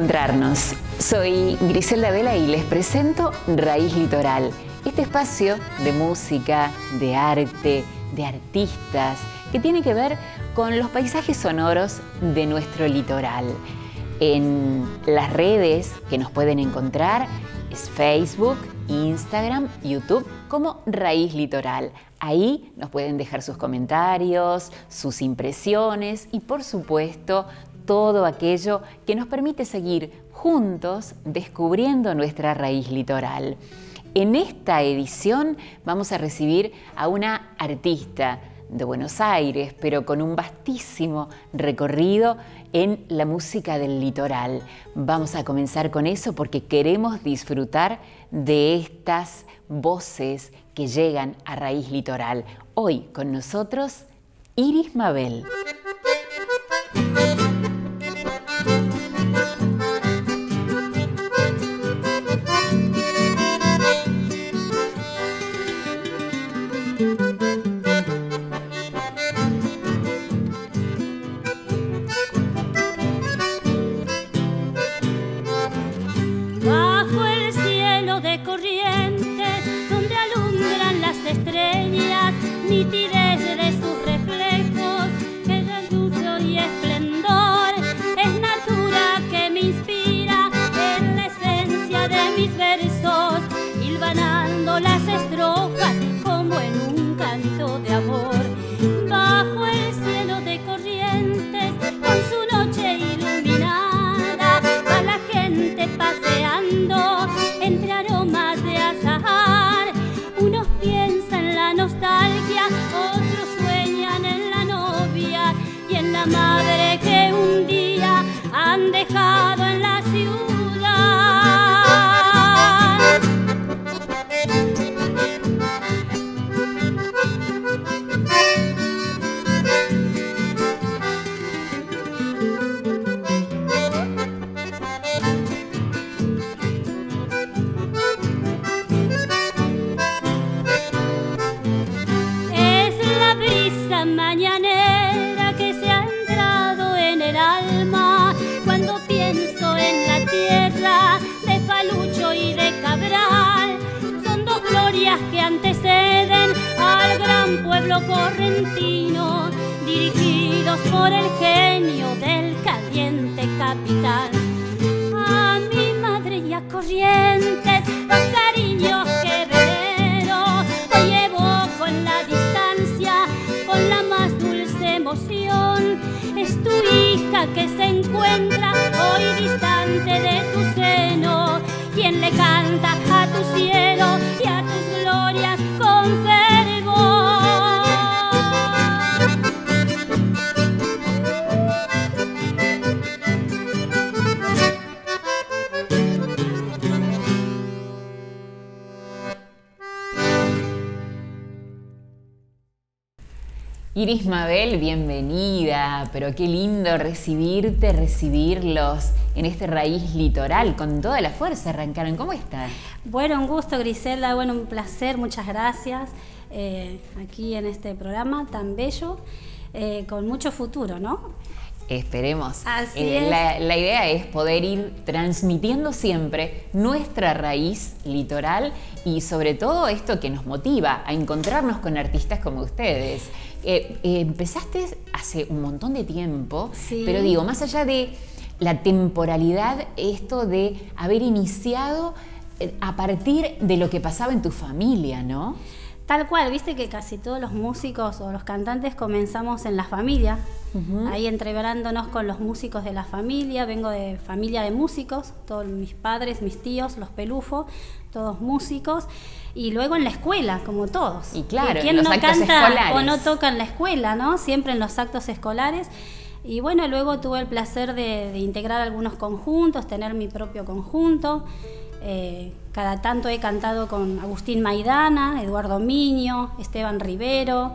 encontrarnos. Soy Griselda Vela y les presento Raíz Litoral, este espacio de música, de arte, de artistas, que tiene que ver con los paisajes sonoros de nuestro litoral. En las redes que nos pueden encontrar es Facebook, Instagram, YouTube como Raíz Litoral. Ahí nos pueden dejar sus comentarios, sus impresiones y por supuesto todo aquello que nos permite seguir juntos descubriendo nuestra raíz litoral. En esta edición vamos a recibir a una artista de Buenos Aires, pero con un vastísimo recorrido en la música del litoral. Vamos a comenzar con eso porque queremos disfrutar de estas voces que llegan a raíz litoral. Hoy con nosotros, Iris Mabel. de amor. correntino, dirigidos por el genio del caliente capital. A mi madre y a Corrientes, los cariños que venero, te llevo con la distancia, con la más dulce emoción. Es tu hija que se encuentra hoy distante de tu seno, quien le canta a tu cielo y a tus glorias con fe. Iris Mabel, bienvenida, pero qué lindo recibirte, recibirlos en este raíz litoral, con toda la fuerza arrancaron. ¿Cómo estás? Bueno, un gusto Griselda, bueno, un placer, muchas gracias eh, aquí en este programa tan bello, eh, con mucho futuro, ¿no? Esperemos. Así eh, La, la, idea es poder ir transmitiendo siempre nuestra raíz litoral y sobre todo esto que nos motiva a encontrarnos con artistas como ustedes. Eh, eh, empezaste hace un montón de tiempo, pero digo, más allá de la temporalidad, esto de haber iniciado a partir de lo que pasaba en tu familia, ¿no? Tal cual, viste que casi todos los músicos o los cantantes comenzamos en la familia, ahí entreverándonos con los músicos de la familia, vengo de familia de músicos, todos mis padres, mis tíos, los pelufos, todos músicos, y luego en la escuela, como todos. Y claro, ¿quién no canta o no toca en la escuela, no? Siempre en los actos escolares. Y bueno, luego tuve el placer de, integrar algunos conjuntos, tener mi propio conjunto. Eh, cada tanto he cantado con Agustín Maidana, Eduardo Miño, Esteban Rivero,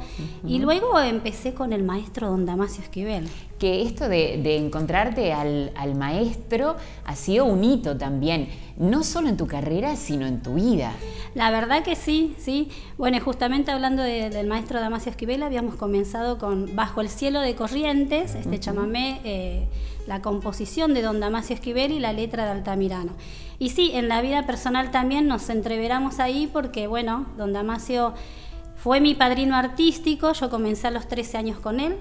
y luego empecé con el maestro don Damasio Esquivel. Que esto de, encontrarte al, maestro ha sido un hito también, no solo en tu carrera, sino en tu vida. La verdad que sí, sí. Bueno, justamente hablando del maestro Damasio Esquivel, habíamos comenzado con Bajo el cielo de Corrientes, este chamamé, eh, la composición de don Damasio Esquivel y la letra de Altamirano. Y sí, en la vida personal también nos entreveramos ahí porque, bueno, don Damasio fue mi padrino artístico, yo comencé a los 13 años con él,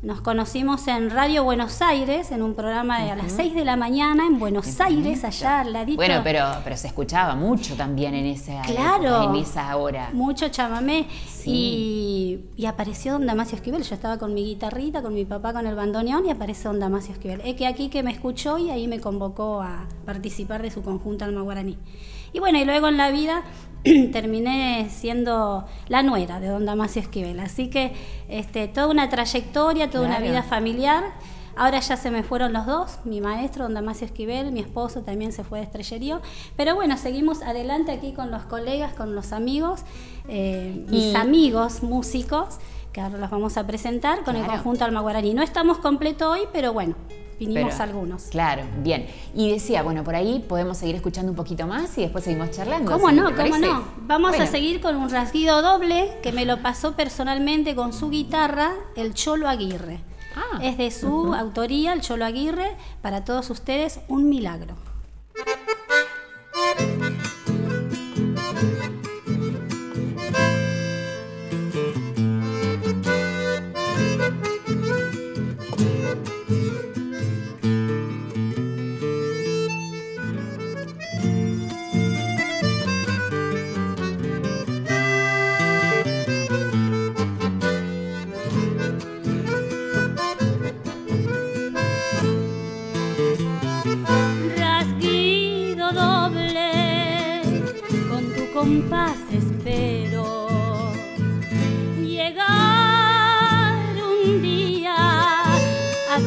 nos conocimos en Radio Buenos Aires, en un programa de a las 6 de la mañana en Buenos Aires, allá al ladito. Bueno, pero, pero se escuchaba mucho también en, ese, claro, en esa hora. Mucho chamamé. Y, apareció Don Damasio Esquivel. Yo estaba con mi guitarrita, con mi papá con el bandoneón y apareció Don Damasio Esquivel. Es que aquí que me escuchó y ahí me convocó a participar de su conjunto Alma Guaraní. Y bueno, y luego en la vida terminé siendo la nuera de don Damasio Esquivel. Así que este, toda una trayectoria, toda una vida familiar. Ahora ya se me fueron los dos, mi maestro, don Damasio Esquivel, mi esposo también se fue de estrellerío. Pero bueno, seguimos adelante aquí con los colegas, con los amigos, eh, mis amigos músicos, que ahora los vamos a presentar con el conjunto Almaguarani. No estamos completos hoy, pero bueno, vinimos algunos. Claro, bien. Y decía, bueno, por ahí podemos seguir escuchando un poquito más y después seguimos charlando. ¿Cómo no? ¿Cómo no? Vamos a seguir con un rasguido doble que me lo pasó personalmente con su guitarra, el Cholo Aguirre. Ah, es de su autoría, el Cholo Aguirre, para todos ustedes, un milagro.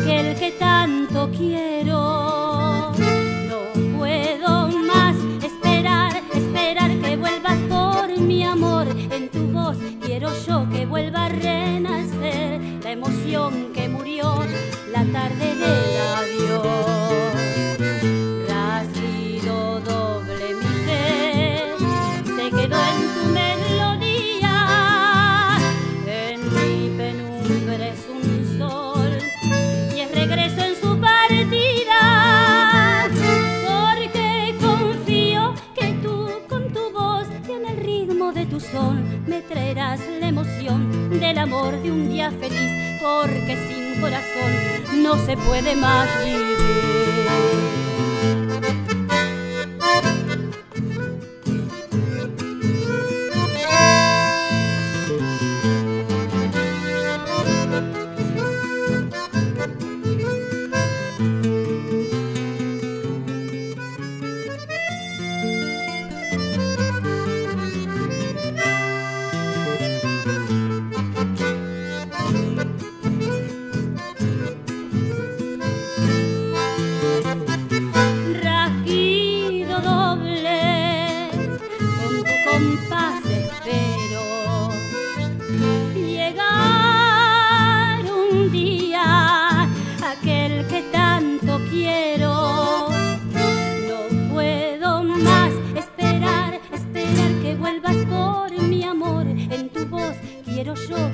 aquel que tanto quiero. No puedo más esperar, esperar que vuelvas por mi amor. En tu voz quiero yo que vuelva a renacer la emoción que murió la tarde del adiós. del amor de un día feliz, porque sin corazón no se puede más vivir.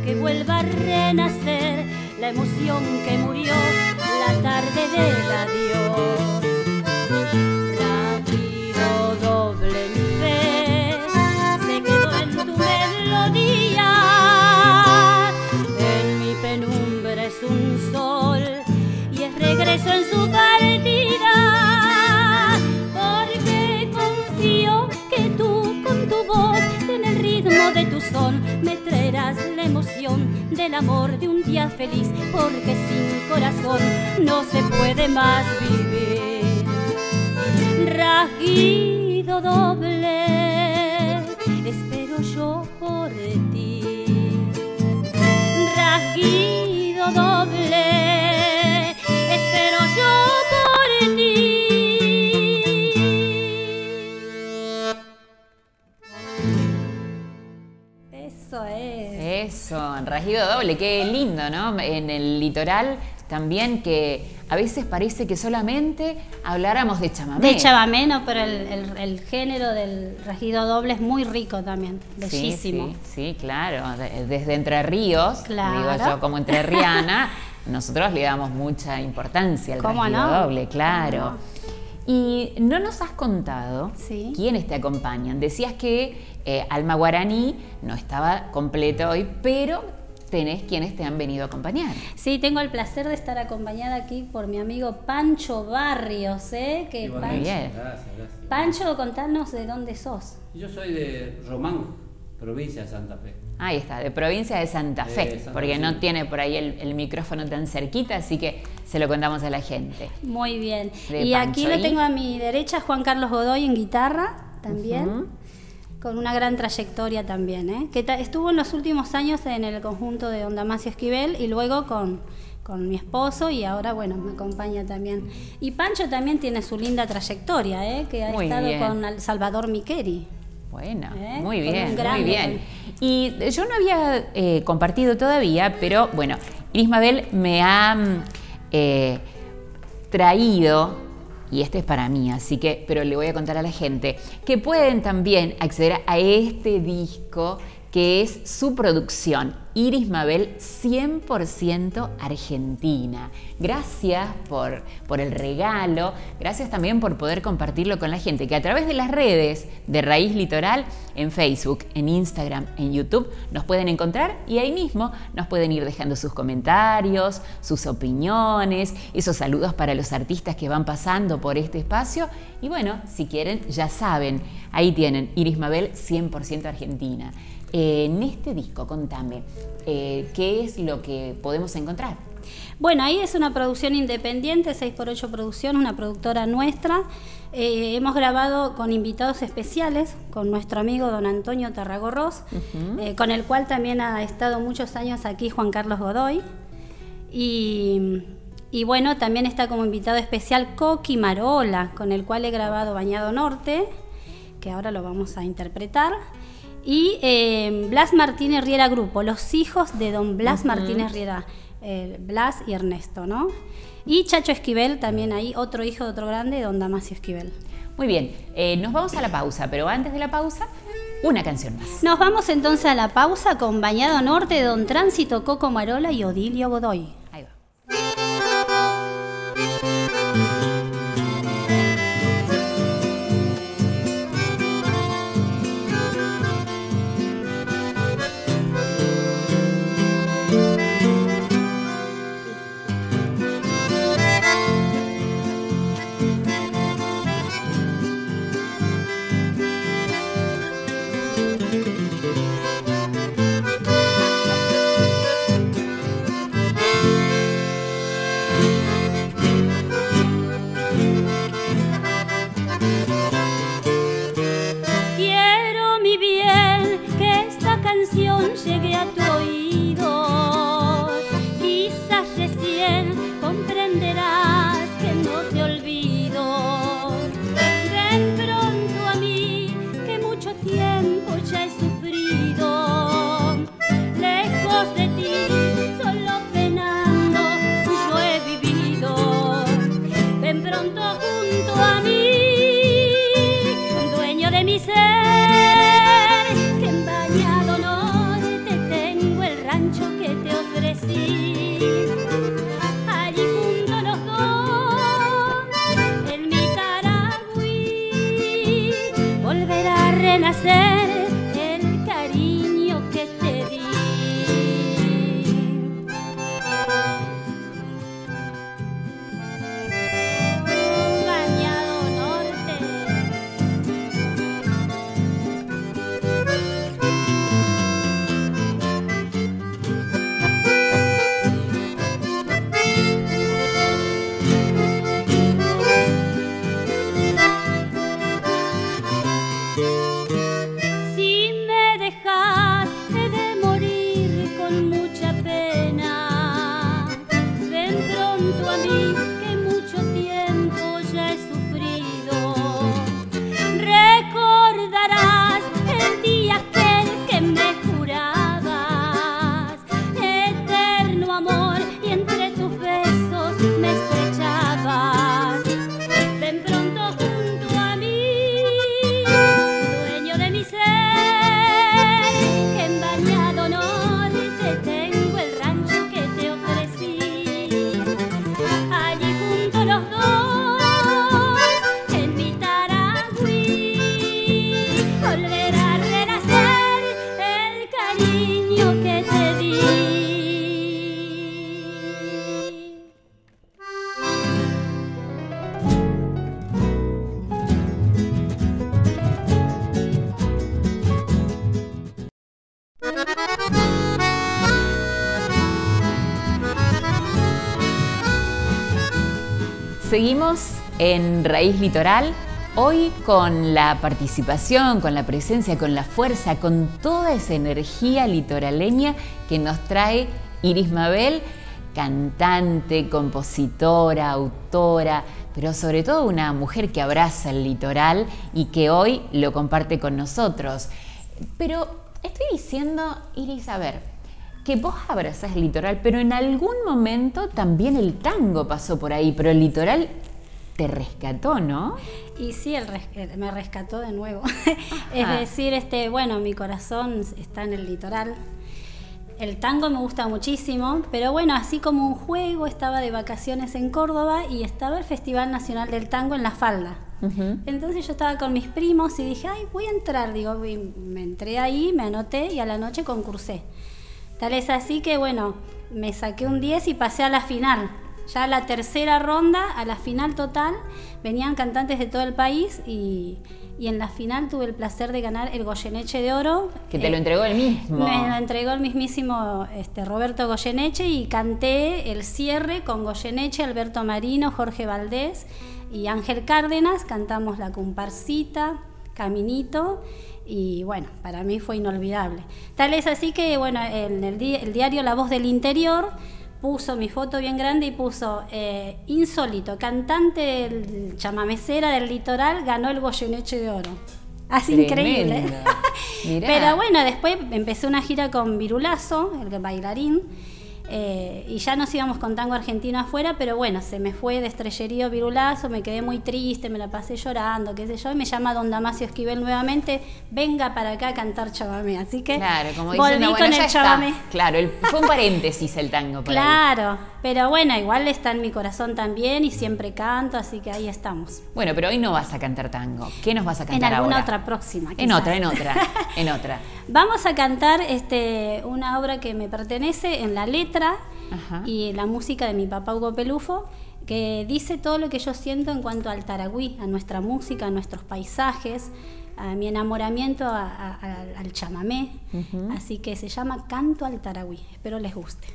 que vuelva a renacer la emoción que murió la tarde del adiós. Rápido doble mi fe, se quedó en tu melodía. En mi penumbra es un sol y es regreso en su partida. Porque confío que tú con tu voz en el ritmo de tu son me del amor de un día feliz, porque sin corazón no se puede más vivir. Rajido doble, espero yo por ti. Rajido En rasguido doble, qué lindo, ¿no? En el litoral también que a veces parece que solamente habláramos de chamamé. De chamamé, no, pero el, género del rasguido doble es muy rico también, bellísimo. Sí, sí, claro, desde Entre Ríos, digo yo como entrerriana, nosotros le damos mucha importancia al rasguido doble, claro. Y no nos has contado quiénes te acompañan. Decías que eh, Alma Guaraní no estaba completo hoy, pero tenés quienes te han venido a acompañar. Sí, tengo el placer de estar acompañada aquí por mi amigo Pancho Barrios, ¿eh? Que Pancho, bien. Gracias, gracias. Pancho, contanos de dónde sos. Yo soy de Román, provincia de Santa Fe. Ahí está, de provincia de Santa Fe, porque no tiene por ahí el, micrófono tan cerquita, así que se lo contamos a la gente. Muy bien. y aquí lo tengo a mi derecha, Juan Carlos Godoy en guitarra también. Con una gran trayectoria también, ¿eh? que estuvo en los últimos años en el conjunto de Onda Macio Esquivel y luego con, con mi esposo y ahora, bueno, me acompaña también. Y Pancho también tiene su linda trayectoria, ¿eh? que ha estado con Salvador Miqueri. Bueno, ¿Eh? muy bien, muy bien. Y yo no había eh, compartido todavía, pero bueno, Ismabel me ha mm, eh, traído, y este es para mí, así que, pero le voy a contar a la gente, que pueden también acceder a este disco que es su producción Iris Mabel 100% argentina. Gracias por, por el regalo, gracias también por poder compartirlo con la gente, que a través de las redes de Raíz Litoral, en Facebook, en Instagram, en YouTube, nos pueden encontrar y ahí mismo nos pueden ir dejando sus comentarios, sus opiniones, esos saludos para los artistas que van pasando por este espacio. Y bueno, si quieren, ya saben, ahí tienen Iris Mabel 100% argentina en este disco, contame, eh, ¿qué es lo que podemos encontrar? Bueno, ahí es una producción independiente, 6x8 Producción, una productora nuestra. Eh, hemos grabado con invitados especiales, con nuestro amigo don Antonio Tarragorros, eh, con el cual también ha estado muchos años aquí Juan Carlos Godoy. Y, y bueno, también está como invitado especial Coqui Marola, con el cual he grabado Bañado Norte, que ahora lo vamos a interpretar. Y eh, Blas Martínez Riera Grupo, los hijos de don Blas Martínez Riera, eh, Blas y Ernesto, ¿no? Y Chacho Esquivel, también ahí, otro hijo de otro grande, don Damasio Esquivel. Muy bien, eh, nos vamos a la pausa, pero antes de la pausa, una canción más. Nos vamos entonces a la pausa con Bañado Norte de Don Tránsito, Coco Marola y Odilio Godoy. En Raíz Litoral, hoy con la participación, con la presencia, con la fuerza, con toda esa energía litoraleña que nos trae Iris Mabel, cantante, compositora, autora, pero sobre todo una mujer que abraza el litoral y que hoy lo comparte con nosotros. Pero estoy diciendo, Iris, a ver, que vos abrazás el litoral, pero en algún momento también el tango pasó por ahí, pero el litoral te rescató, ¿no? Y sí, el me rescató de nuevo. es decir, este, bueno, mi corazón está en el litoral. El tango me gusta muchísimo, pero bueno, así como un juego, estaba de vacaciones en Córdoba y estaba el Festival Nacional del Tango en La Falda. Entonces yo estaba con mis primos y dije, ay, voy a entrar. Digo, me entré ahí, me anoté y a la noche concursé. Tal es así que, bueno, me saqué un 10 y pasé a la final. Ya la tercera ronda, a la final total, venían cantantes de todo el país y, en la final tuve el placer de ganar el Goyeneche de Oro. Que te lo entregó el mismo. Me lo entregó el mismísimo este, Roberto Goyeneche y canté el cierre con Goyeneche, Alberto Marino, Jorge Valdés y Ángel Cárdenas. Cantamos la comparsita, Caminito y bueno, para mí fue inolvidable. Tal es así que, bueno, en el, diario La Voz del Interior puso mi foto bien grande y puso eh, insólito, cantante chamamecera del litoral ganó el Goyeneche de Oro. Así increíble. Pero bueno, después empecé una gira con Virulazo, el bailarín eh, y ya nos íbamos con tango argentino afuera, pero bueno, se me fue de estrellerío virulazo, me quedé muy triste, me la pasé llorando, qué sé yo, y me llama don Damasio Esquivel nuevamente, venga para acá a cantar chamamé. Así que claro, como volví con el chamamé. Claro, fue un paréntesis el tango. claro, pero bueno, igual está en mi corazón también y siempre canto, así que ahí estamos. Bueno, pero hoy no vas a cantar tango. ¿Qué nos vas a cantar En alguna otra próxima. En otra, en otra, en otra. Vamos a cantar este, una obra que me pertenece en la letra y la música de mi papá Hugo Pelufo, que dice todo lo que yo siento en cuanto al Taragüí, a nuestra música, a nuestros paisajes, a mi enamoramiento al chamamé. Así que se llama Canto al Taragüí. Espero les guste.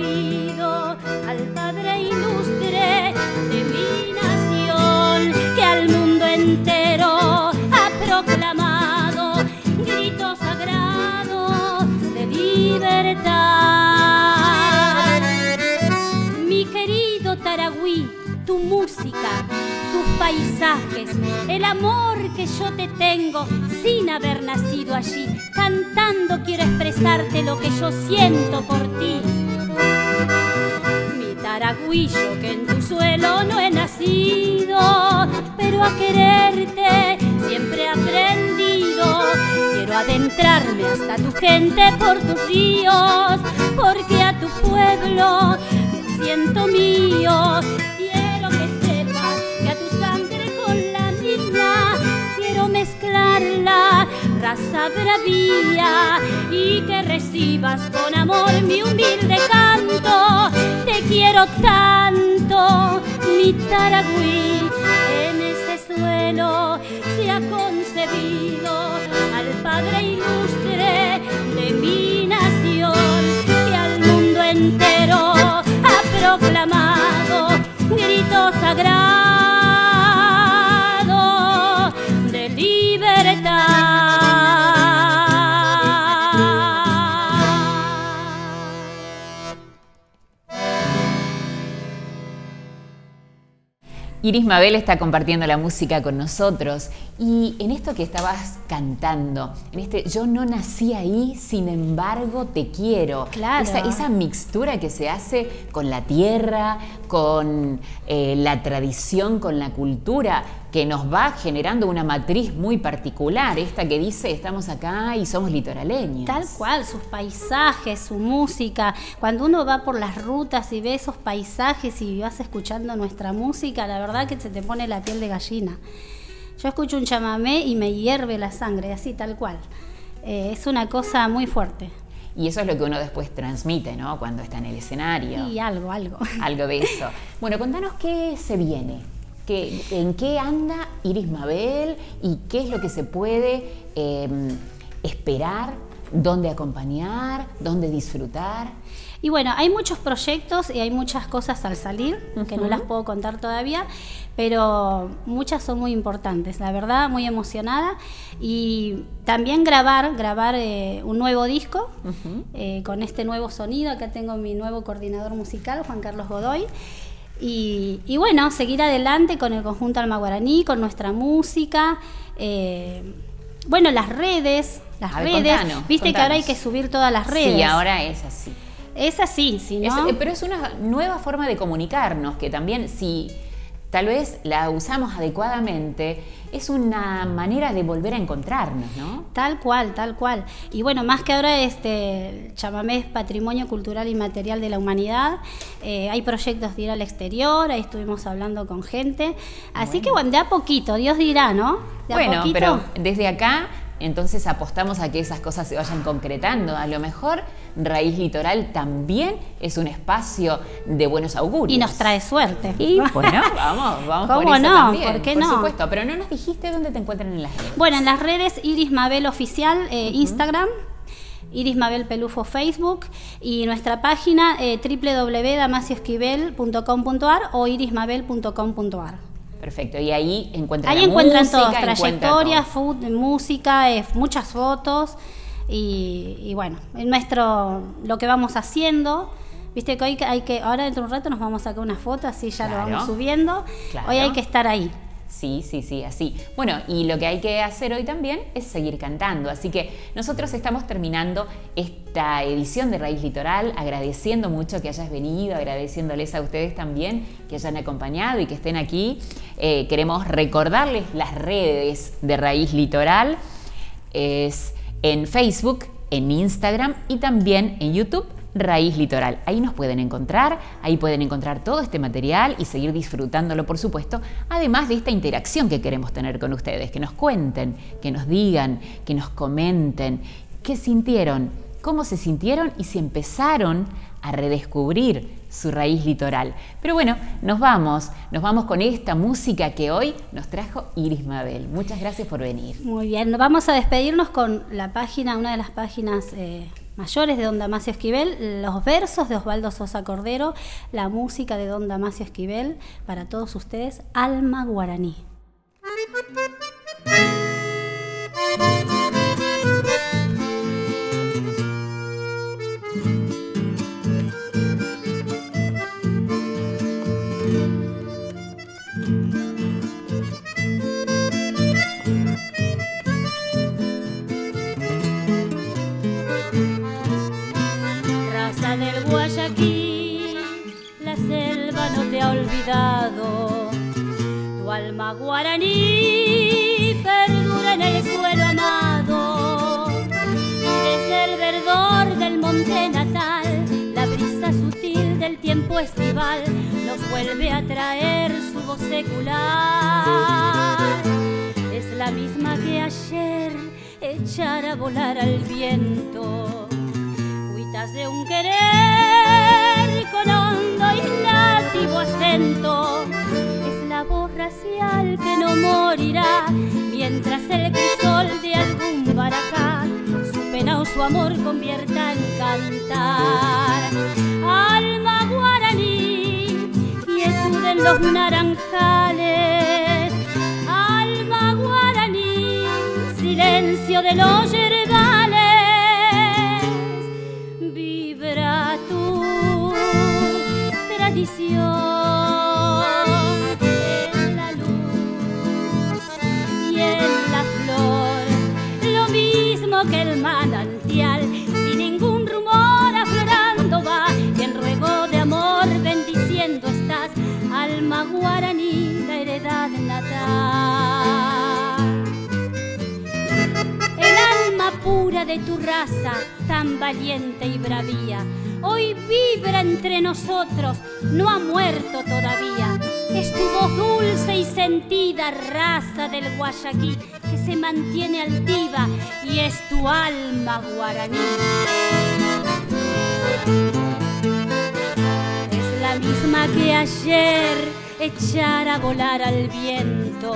Al Padre ilustre de mi nación que al mundo entero ha proclamado grito sagrado de libertad. Mi querido Taragüí tu música, tus paisajes, el amor que yo te tengo sin haber nacido allí. Cantando quiero expresarte lo que yo siento por ti. Taragüillo que en tu suelo no he nacido, pero a quererte siempre he aprendido. Quiero adentrarme hasta tu gente por tus ríos, porque a tu pueblo siento mío la raza bravía y que recibas con amor mi humilde canto. Quiero tanto, mi Taragüí, en ese suelo se ha concebido al Padre ilustre Iris Mabel está compartiendo la música con nosotros. Y en esto que estabas cantando, en este yo no nací ahí, sin embargo te quiero. Claro. Esa, mixtura que se hace con la tierra, con eh, la tradición, con la cultura, que nos va generando una matriz muy particular, esta que dice estamos acá y somos litoraleños. Tal cual, sus paisajes, su música. Cuando uno va por las rutas y ve esos paisajes y vas escuchando nuestra música, la verdad que se te pone la piel de gallina. Yo escucho un chamamé y me hierve la sangre, así tal cual. Eh, es una cosa muy fuerte. Y eso es lo que uno después transmite, ¿no? Cuando está en el escenario. Y algo, algo. Algo de eso. Bueno, contanos qué se viene en qué anda Iris Mabel y qué es lo que se puede em, esperar, dónde acompañar, dónde disfrutar. Y bueno, hay muchos proyectos y hay muchas cosas al salir, que no las puedo contar todavía, pero muchas son muy importantes, la verdad, muy emocionada. Y también grabar, grabar eh, un nuevo disco eh, con este nuevo sonido. Acá tengo mi nuevo coordinador musical, Juan Carlos Godoy. Y, bueno, seguir adelante con el conjunto Alma Guaraní, con nuestra música. Eh, bueno, las redes, las redes. Viste que ahora hay que subir todas las redes. Sí, ahora es así. Es así, sí, ¿no? Eh, pero es una nueva forma de comunicarnos, que también si tal vez la usamos adecuadamente, es una manera de volver a encontrarnos, ¿no? Tal cual, tal cual. Y bueno, más que ahora este chamamé es patrimonio cultural y material de la humanidad. Eh, hay proyectos de ir al exterior, ahí estuvimos hablando con gente. Así que bueno, de a poquito, Dios dirá, ¿no? bueno, pero desde acá entonces apostamos a que esas cosas se vayan concretando. A lo mejor Raíz Litoral también es un espacio de buenos augurios. Y nos trae suerte. Y bueno, vamos, vamos ¿Cómo por no? también, ¿Por qué por no? supuesto, pero no nos dijiste dónde te encuentran en las redes. Bueno, en las redes Iris Mabel Oficial, eh, Instagram. Iris Mabel Pelufo Facebook y nuestra página eh, o irismabel.com.ar. Perfecto, y ahí encuentran Ahí encuentran todo, trayectoria, música, eh, muchas fotos y, bueno, en nuestro, lo que vamos haciendo. Viste que hoy hay que, ahora dentro de un rato nos vamos a sacar una foto, así ya lo vamos subiendo. Hoy hay que estar ahí. Sí, sí, sí, así. Bueno, y lo que hay que hacer hoy también es seguir cantando. Así que nosotros estamos terminando esta edición de Raíz Litoral, agradeciendo mucho que hayas venido, agradeciéndoles a ustedes también que hayan acompañado y que estén aquí. Eh, queremos recordarles las redes de Raíz Litoral. Es en Facebook, en Instagram y también en YouTube Raíz Litoral. Ahí nos pueden encontrar, ahí pueden encontrar todo este material y seguir disfrutándolo, por supuesto, además de esta interacción que queremos tener con ustedes, que nos cuenten, que nos digan, que nos comenten, qué sintieron, cómo se sintieron y si empezaron a redescubrir su raíz litoral. Pero bueno, nos vamos, nos vamos con esta música que hoy nos trajo Iris Mabel. Muchas gracias por venir. Muy bien, vamos a despedirnos con la página, una de las páginas eh, mayores de Don Damasio Esquivel, los versos de Osvaldo Sosa Cordero, la música de Don Damasio Esquivel, para todos ustedes, Alma Guaraní. Tu alma guaraní perdura en el suelo amado. Y desde el verdor del monte natal la brisa sutil del tiempo estival nos vuelve a traer su voz secular. Es la misma que ayer echar a volar al viento. Cuitas de un querer con hondo y acento es la voz racial que no morirá mientras el crisol de algún barajá su pena o su amor convierta en cantar. Alma guaraní, quietud en los naranjales. Alma guaraní, silencio de los yerbales. Vibra tu tradición. De tu raza, tan valiente y bravía, hoy vibra entre nosotros, no ha muerto todavía. Es tu voz dulce y sentida, raza del Guayaquí, que se mantiene altiva y es tu alma guaraní. Es la misma que ayer echara a volar al viento.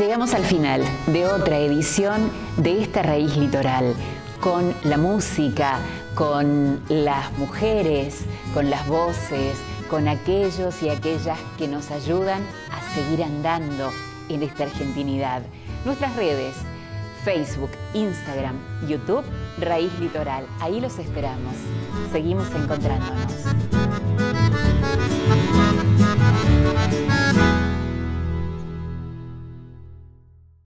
Llegamos al final de otra edición de esta raíz litoral, con la música, con las mujeres, con las voces, con aquellos y aquellas que nos ayudan a seguir andando en esta argentinidad. Nuestras redes, Facebook, Instagram, YouTube, Raíz Litoral. Ahí los esperamos. Seguimos encontrándonos.